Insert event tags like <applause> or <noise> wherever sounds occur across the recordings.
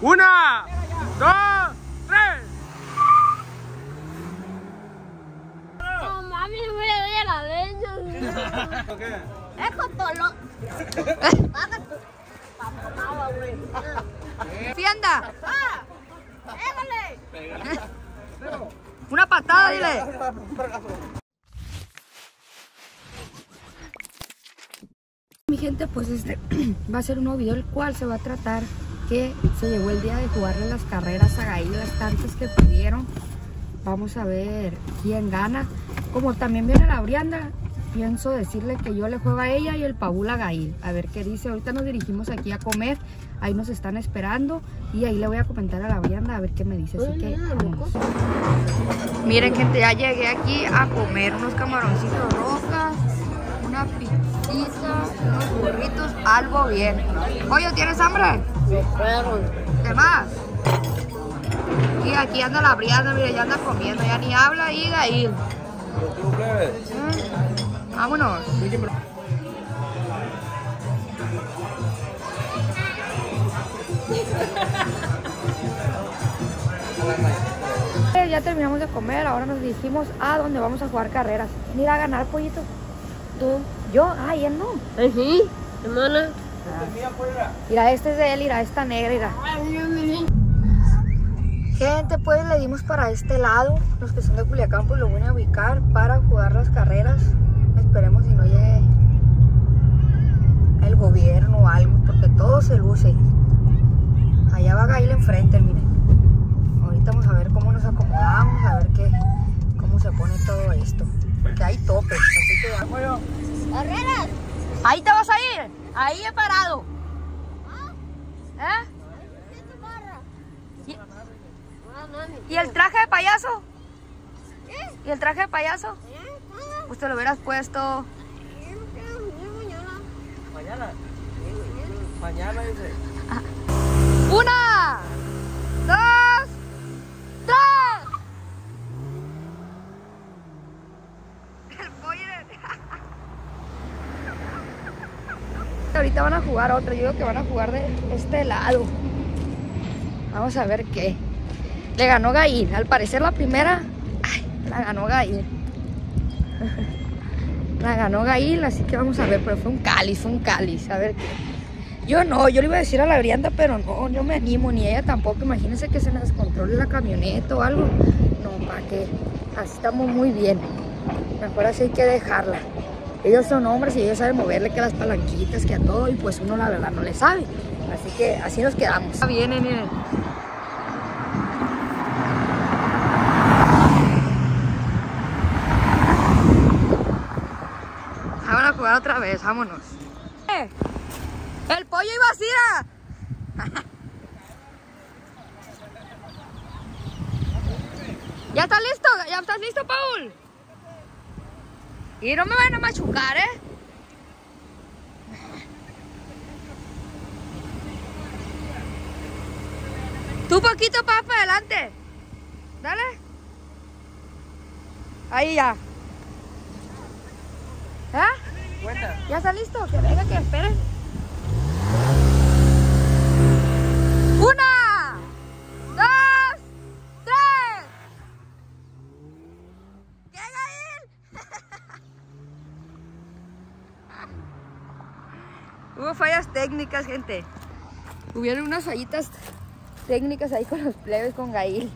Una, dos, tres. No mami, me voy a la leña. Es cotolo. Fienda, ¡Ah! ¡Égale! una patada, dile. Mi gente, pues este <clears throat> va a ser un nuevo video el cual se va a tratar que se llegó el día de jugarle las carreras a Gail, las tantas que pidieron. Vamos a ver quién gana. Como también viene la Brianda, pienso decirle que yo le juego a ella y el Paul a Gail. A ver qué dice. Ahorita nos dirigimos aquí a comer. Ahí nos están esperando. Y ahí le voy a comentar a la Brianda a ver qué me dice. Así que. Miren gente, ya llegué aquí a comer unos camaroncitos una pizza, unos burritos, algo bien. Oye, ¿tienes hambre? ¿Qué más? Y aquí anda la Brianda, mira, ya anda comiendo, ya ni habla y Gail. Mm, Vámonos. Ya terminamos de comer, ahora nos dirigimos a donde vamos a jugar carreras. Mira a ganar, pollito. ¿Tú? ¿Yo? Ay, él no. Sí, hermana. Mira, este es de él, mira, esta negra, mira. Gente, pues le dimos para este lado. Los que son de Culiacán, pues lo voy a ubicar para jugar las carreras. Esperemos si no llegue el gobierno o algo, porque todo se luce. Allá va Gail enfrente, miren. Ahorita vamos a ver cómo nos acomodamos, a ver qué, cómo se pone todo esto. Porque hay topes, así que vamos. ¡Carreras! Ahí te vas a ir, ahí he parado. ¿Eh? ¿Qué te barra? ¿Y, Ah, y el traje de payaso? ¿Qué? ¿Y el traje de payaso? ¿Eh? Pues te lo hubieras puesto. Mañana? Mañana. Mañana dice. Una, dos, tres. El pollo de- Van a jugar otro, yo digo que van a jugar de este lado. Vamos a ver qué. Le ganó Gail. Al parecer la primera, ay, la ganó Gail. <laughs> La ganó Gail, así que vamos a ver, pero fue un cáliz, fue un cáliz. A ver qué. Yo no, yo le iba a decir a la Brianda, pero no, yo me animo, ni ella tampoco. Imagínense que se nos descontrole la camioneta o algo. No, ¿para qué? Así estamos muy bien. Mejor así hay que dejarla. Ellos son hombres y ellos saben moverle que las palanquitas, que a todo, y pues uno la verdad no le sabe. Así que así nos quedamos. Vienen, miren. Ah, van a jugar otra vez, vámonos. ¡Eh! ¡El pollo iba así! ah. <laughs> ¿Ya estás listo? ¿Ya estás listo, Paul? Y no me van a machucar, ¿eh? Tú poquito para adelante. Dale. Ahí ya. ¿Eh? Cuenta. ¿Ya está listo? Que venga, que esperen. Gente. Hubieron unas fallitas técnicas ahí con los plebes, con Gail.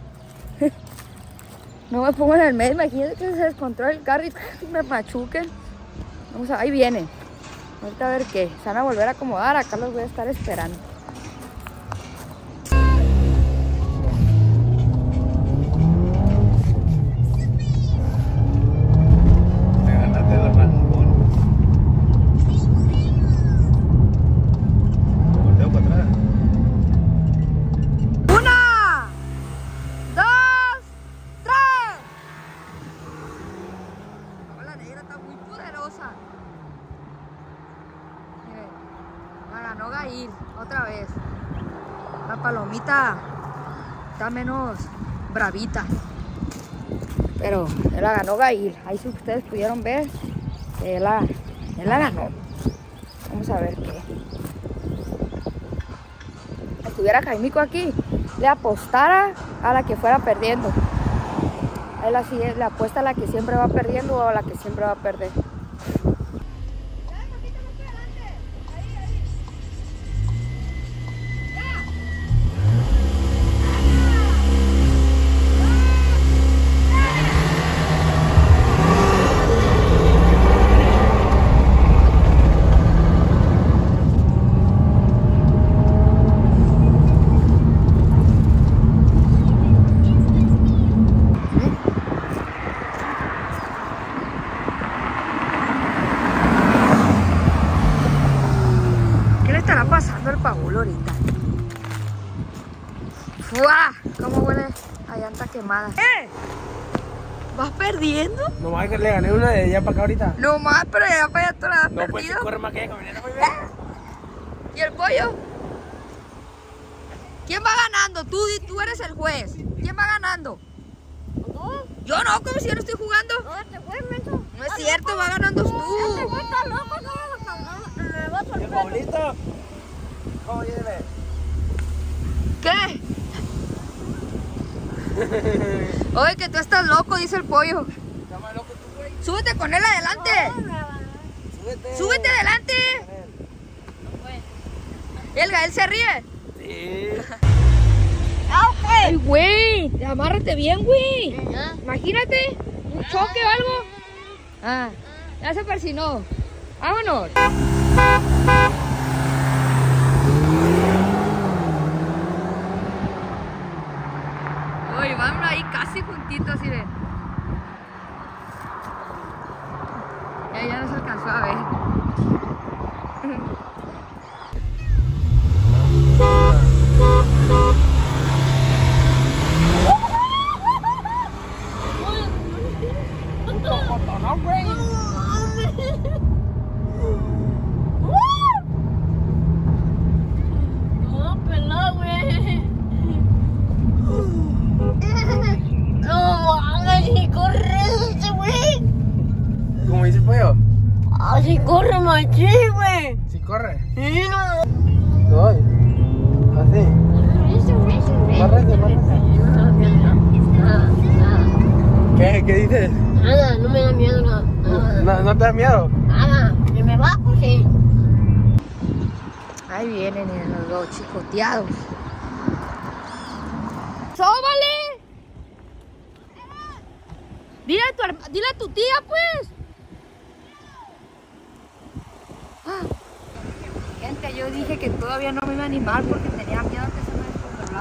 No me pongo en el medio, imagínate que se descontrole el carro y me machuquen. Vamos a, ahí viene. Ahorita a ver qué. Se van a volver a acomodar. Acá los voy a estar esperando. Miren, la ganó Gail otra vez. La palomita está menos bravita. Pero la ganó Gail. Ahí si ustedes pudieron ver, él la, él la ganó. Vamos a ver qué. estuviera Jaimico aquí, le apostara a la que fuera perdiendo. Él así es, le apuesta a la que siempre va perdiendo o a la que siempre va a perder. A llanta quemada? ¡Eh! ¿Vas perdiendo? No más que le gané una de allá para acá ahorita. No más, pero ya para allá tú la has No, pues perdido. corre más que camioneta, muy bien. ¿Y el pollo? ¿Quién va ganando? Tú, tú eres el juez. ¿Quién va ganando? Yo no, como si yo no estoy jugando. No, este güey, menso. No es cierto, va ganando Este tú. güey está loco, no, me va a ¿Y el sorprender. Paulito? ¿Cómo viene? ¿Qué? Oye, que tú estás loco, dice el pollo. Está más loco tú, güey. Súbete con él adelante. Súbete. Súbete adelante. El Gael se ríe. Sí. Ay, güey, amárrate bien, güey. Imagínate, un choque o algo. Ah, ya se persinó. Vámonos. Oye, van ahí ven. Ya, ya no se alcanzó a ver. ¿Qué? ¿Qué dices? Nada, no me da miedo nada. Nada, ¿No, no te da miedo? nada. ¿Que me bajo? Sí. Ahí vienen eh, los dos chicoteados. ¡Sóbale! Dile a tu, dile a tu tía, pues. Ah. Gente, yo dije que todavía no me iba a animar porque tenía miedo que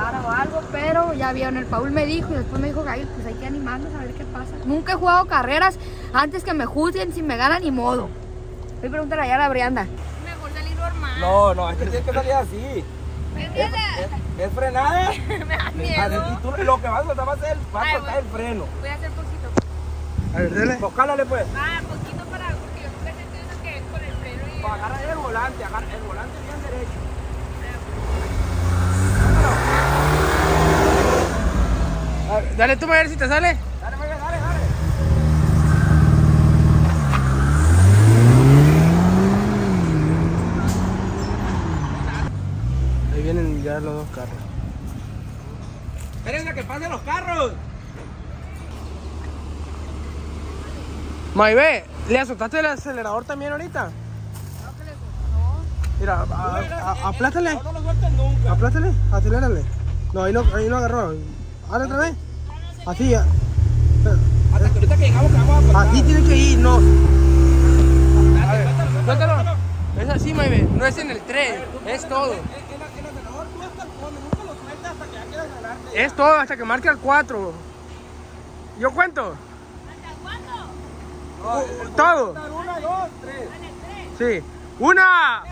o algo, pero ya vieron, el Paul me dijo y después me dijo, Gaby, pues hay que animarnos a ver qué pasa. Nunca he jugado carreras antes que me juzguen, si me ganan ni modo. Voy a preguntar allá a la Brianda. Mejor salir normal. No, no, es que tienes que salir así. Es, es frenada. <laughs> Me da Y tú lo que vas a soltar va a ser, va a soltar el freno. Voy a hacer poquito. A ver, dale. Pues cálale pues. Ah, poquito para. Porque yo estoy sintiendo que es con el freno y. Pues agarra el volante, agarra el volante bien derecho. Dale tú a ver si te sale. Dale, dale, dale, dale. Ahí vienen ya los dos carros. Espérense a que pasen los carros. Maybe, ¿le azotaste el acelerador también ahorita? Mira, a- a- aplástale, No, no lo suelten nunca. aplástale, acelérale. No, ahí no, ahí no agarró. Hazle otra vez. Así, ya. Hasta que ahorita que llegamos, que vamos a así tiene que ir, no. Dale, suéltalo, suéltalo. Es así, Maybe, no es en el tren, es todo. Hasta hasta. Es todo hasta que marque al 4. ¿Yo cuento? No, Todo. Una, dos, tres. Sí. Una,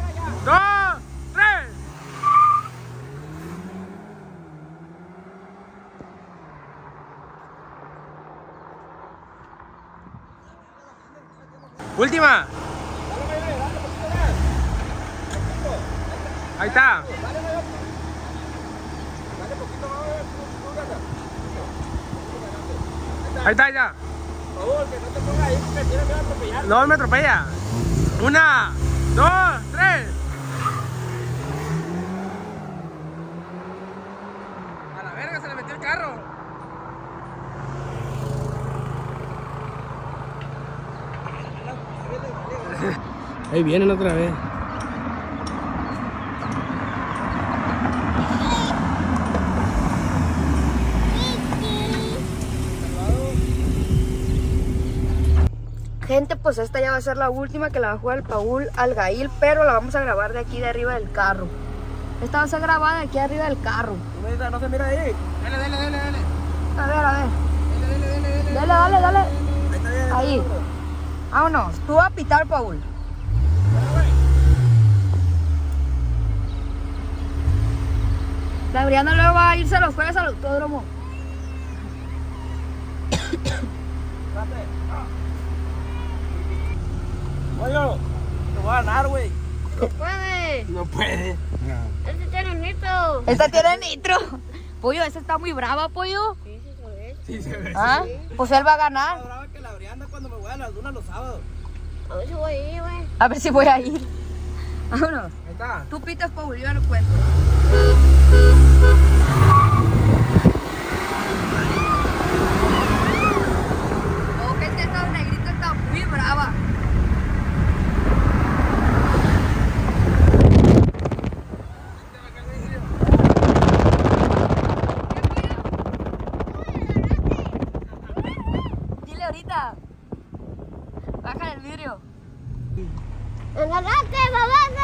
dos, tres. Última. Ahí está. Ahí está, ahí está. Por favor, que no te pongas ahí porque tienes que atropellar. No me atropella. Una, dos, tres. Ahí vienen otra vez. Gente, pues esta ya va a ser la última que la va a jugar el Paul al Gail, pero la vamos a grabar de aquí de arriba del carro. Esta va a ser grabada de aquí arriba del carro. No, no se mira ahí. Dale, dale, dale, dale. A ver, a ver. Dale, dale, dale, dale. Dale, dale, dale. Ahí está bien. Ahí. Vámonos. Tú vas a pitar, Paul. La Brianda luego va a irse a los jueves al autódromo. Oye, te voy a ganar, güey. No puede. No puede. Este tiene nitro. Esta tiene nitro. Pollo, esa está muy brava, pollo. Sí, sí, se ve. Sí, se ve. ¿Ah? Pues él va a ganar. Más brava que la Brianda cuando me voy a las dunas los sábados. A ver si voy ahí, güey. A ver si voy a ir. Vámonos. Tú pitas, Paul, yo no cuento. Oh, gente, esta negrita está muy brava. Dile ahorita. Baja el vidrio. ¡Agarrate, babazo!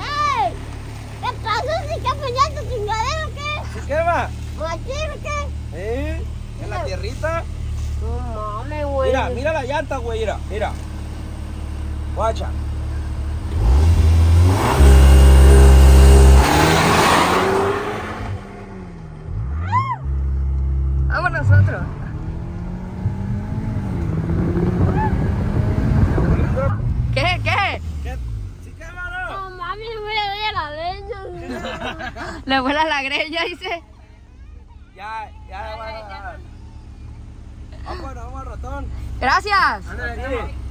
¡Ey! ¿Qué pasó? ¿Si está peleando chingadera o qué? ¿Sí qué va? ¿Machín o qué? ¿Eh? ¿En la tierrita? No mames, güey. Mira, mira la llanta, güey, mira. Guacha. Vamos nosotros. ¿Qué? ¿Qué? ¿Qué? ¿Sí qué no? La. Le vuela la greña, dice. Ya, ya, va a ganar. Vamos, vamos al ratón. Gracias.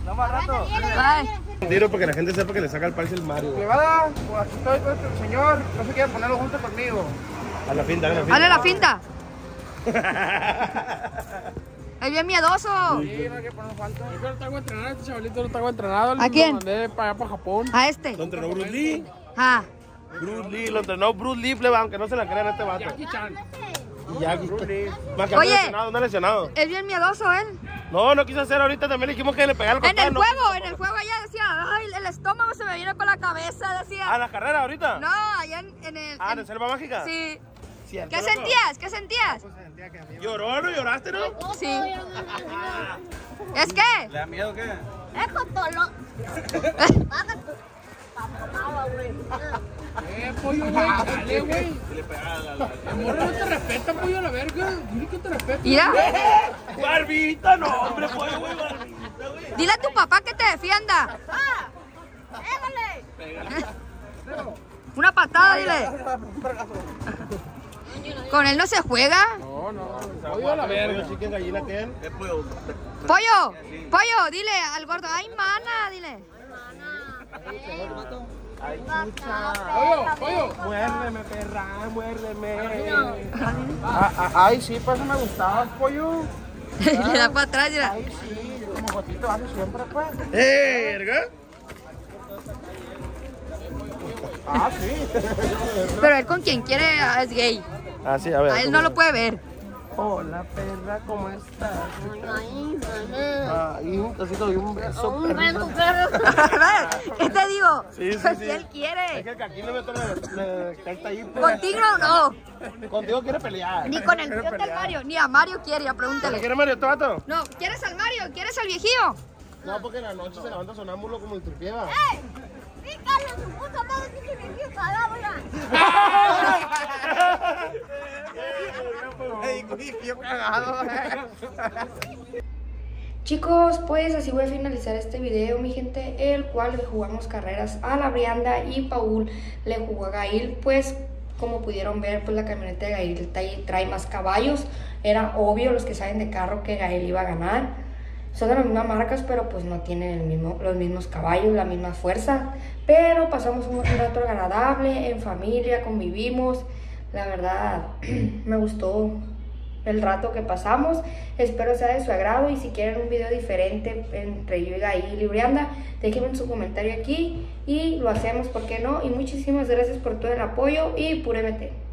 Vamos al rato. Bye. Tiro para que la gente sepa que le saca el parche el Mario. Privada, pues aquí estoy con este señor. No se quiere ponerlo junto conmigo. A la finta, a la finta. Dale la finta. <laughs> Es bien miedoso. Sí, no hay que poner falta. Yo no tengo entrenado, este chavalito no tengo entrenado. ¿A quién? Lo mandé para allá, para Japón. A este. Lo entrenó Bruce Lee. Ah. Bruce Lee, lo entrenó Bruce Lee, pleba, aunque no se la crean este vato. Jackie Chan. Y Jackie. Más que Oye. lesionado, anda lesionado. Es bien miedoso él. No, no quiso hacer ahorita, también le dijimos que le pegara el En el costado, no juego, en el juego allá decía, ay, el estómago se me viene con la cabeza, ¿A decía. la carrera ahorita? No, allá en, en el... Ah, en- ¿de Selva Mágica? Sí. Cierto, ¿Qué loco. sentías? ¿Qué sentías? ¿Lloró no lloraste, no? Sí. ¿Es qué? ¿Le da miedo qué? Es. <laughs> Papá, güey. Eh, pollo, güey. Dale, güey. El morro no te respeta, pollo, a la verga. Dile que te respeta. Mira, Barbita, no, hombre, pues, güey, barbita, güey. dile a tu papá que te defienda. Égale. Una patada, dile. Con él no se juega. No, no. Pollo a la verga. Sí, que gallina tienen. ¿Qué puedo? Pollo, pollo, dile al gordo. Ay, mana, dile. Pollo, pollo. Muérdeme, perra, muérdeme. Ah, ah, ay, sí, pues eso me gustaba, pollo. <laughs> Le da para atrás, mira. Ay, sí, como Jotito hace siempre, pues. ¡Eh, verga! Ah, sí. Pero él con quien quiere es gay. Ah, sí, a ver. A él no lo puede ver. Hola, perra, ¿cómo estás? Ay, mana. Ay, un besito y un beso, Un beso, perro. ¿Qué te digo? Sí, sí, Pues sí. si él Es quiere. que aquí le meto la, la carta ahí. pues. Contigo no. Contigo quiere pelear. Ni con el tío del Mario. Ni a Mario quiere, ya ¿Le pregúntale. quiere Mario Tomato? No, ¿quieres al Mario? ¿Quieres al viejío? No, porque en la noche se levanta sonámbulo como el turpieva. ¡Ey! Chicos, pues así voy a finalizar este video, mi gente, el cual le jugamos carreras a la Brianda y Paul le jugó a Gail, pues como pudieron ver, pues la camioneta de Gail trae más caballos, era obvio los que saben de carro que Gail iba a ganar. Son de las mismas marcas, pero pues no tienen el mismo, los mismos caballos, la misma fuerza. Pero pasamos un, rato agradable, en familia, convivimos. La verdad, <clears throat> me gustó, el rato que pasamos. Espero sea de su agrado y si quieren un video diferente entre yo y Librianda, déjenme su comentario aquí y lo hacemos, ¿por qué no? Y muchísimas gracias por todo el apoyo y pure MT.